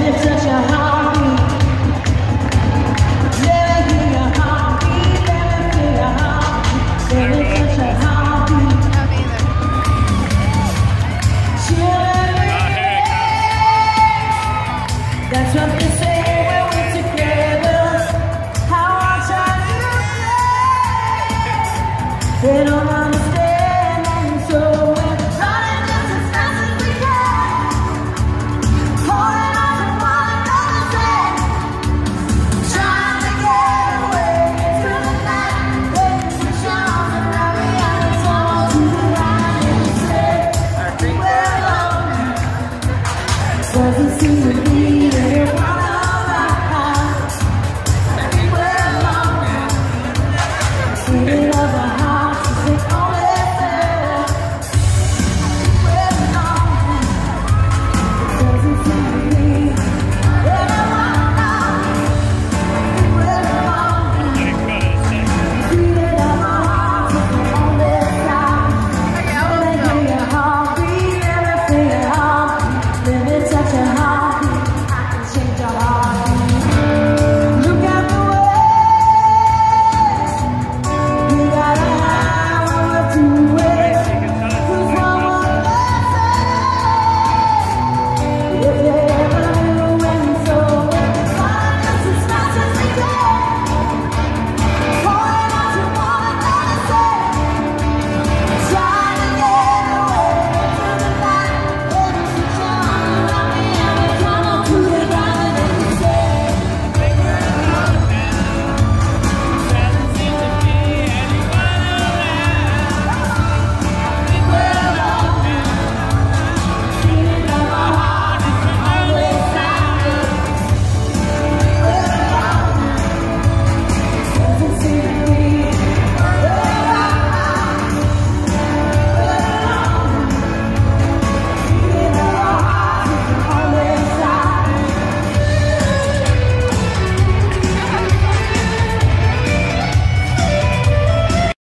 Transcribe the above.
lift such a heart.